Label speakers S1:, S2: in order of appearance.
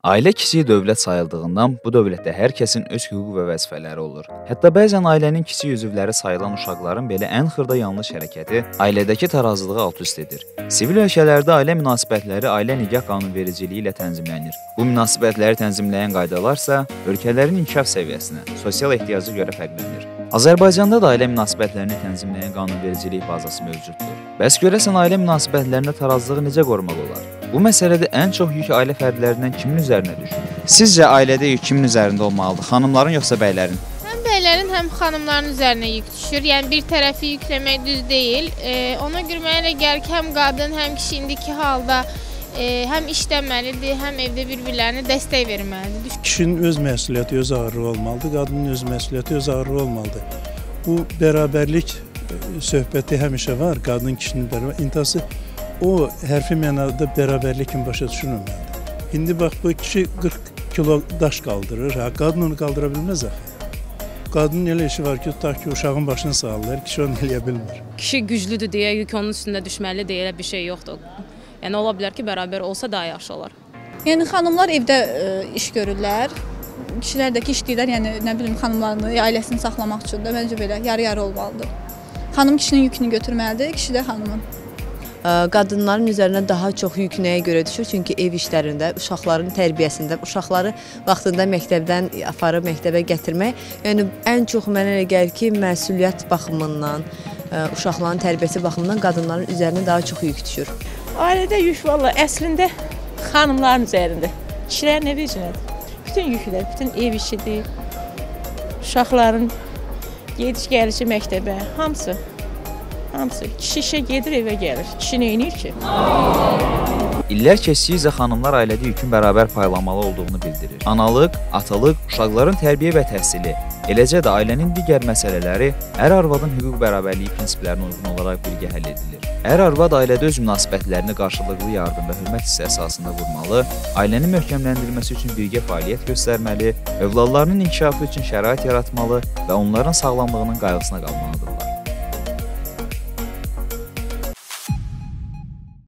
S1: Ailə kiçik dövlət sayıldığından bu dövlətdə hər kəsin öz hüquq və vəzifələri olur. Hətta bəzən ailənin kiçik üzvləri sayılan uşaqların belə ən xırda yanlış hərəkəti ailədəki tarazılığı alt-üst edir. Sivil ölkələrdə ailə münasibətləri ailə nikah qanunvericiliyi ilə tənzimlənir. Bu münasibətləri tənzimləyən qaydalar isə ölkələrin inkişaf səviyyəsinə, sosial ehtiyacı görə fərqlənir. Azərbaycanda da ailə münasibətlərini tənzimləyən qanunvericilik bazası mövcuddur. Bəs görəsən ailə münasibətlərində tarazlığı necə qorumaq olar? Bu məsələdə ən çox yük ailə fərdlərindən kimin üzərinə düşür? Sizcə ailədə yük kimin üzərində olmalıdır? Xanımların yoxsa bəylərin?
S2: Həm bəylərin, həm xanımların üzərinə yük düşür. Yəni bir tərəfi yükləmək düz deyil. E, ona görə mənə elə gəlir ki, həm qadın, həm kişi indiki halda e, həm işləməlidir, həm evdə bir-birlərinə dəstək verməlidir.
S3: Kişinin öz məsuliyyəti, öz ağırlığı olmalıdır, qadının öz məsuliyyəti, öz ağırlığı olmalıdır. Bu bərabərlik e, söhbəti həmişə var, qadın kişinin bərabər intihası o hərfi mənada bərabərlik kimi başa düşülməməlidir. İndi bax bu kişi 40 kilo daş qaldırır, ha, qadın onu qaldıra bilməz axı. Qadının elə işi var ki, tutaq ki, uşağın başını sağlayır, kişi onu eləyə bilmir.
S4: Kişi güclüdür deyə yük onun üstündə düşməli deyə elə bir şey yoxdur. Yəni ola bilər ki, bərabər olsa daha yaxşı olar.
S5: Yəni xanımlar evdə ə, iş görürlər. Kişilər də ki işləyirlər, yəni nə bilim xanımlarını, ailəsini saxlamaq üçün də məncə belə yarı-yarı olmalıdır. Xanım kişinin yükünü götürməlidir, kişi də xanımın
S6: qadınların üzərinə daha çox yük nəyə görə düşür? Çünki ev işlərində, uşaqların tərbiyəsində, uşaqları vaxtında məktəbdən aparıb məktəbə gətirmək, yəni ən çox mənə elə gəlir ki, məsuliyyət baxımından, uşaqların tərbiyəsi baxımından qadınların üzərinə daha çox yük düşür.
S7: Ailədə yük valla əslində xanımların üzərində. Kişilərin nə vecnədir? Bütün yüklər, bütün ev işidir. Uşaqların gediş-gəlişi məktəbə, hamısı Hamısı. Kişi işə gedir, evə gəlir. Kişi nə edir ki?
S1: İllər keçdikcə xanımlar ailədə yükün bərabər paylanmalı olduğunu bildirir. Analıq, atalıq, uşaqların tərbiyə və təhsili, eləcə də ailənin digər məsələləri ər arvadın hüquq bərabərliyi prinsiplərinə uyğun olaraq birgə həll edilir. Ər arvad ailədə öz münasibətlərini qarşılıqlı yardım və hörmət hissi əsasında qurmalı, ailənin möhkəmləndirilməsi üçün birgə fəaliyyət göstərməli, övladlarının inkişafı üçün şərait yaratmalı və onların sağlamlığının qayğısına qalmalıdırlar.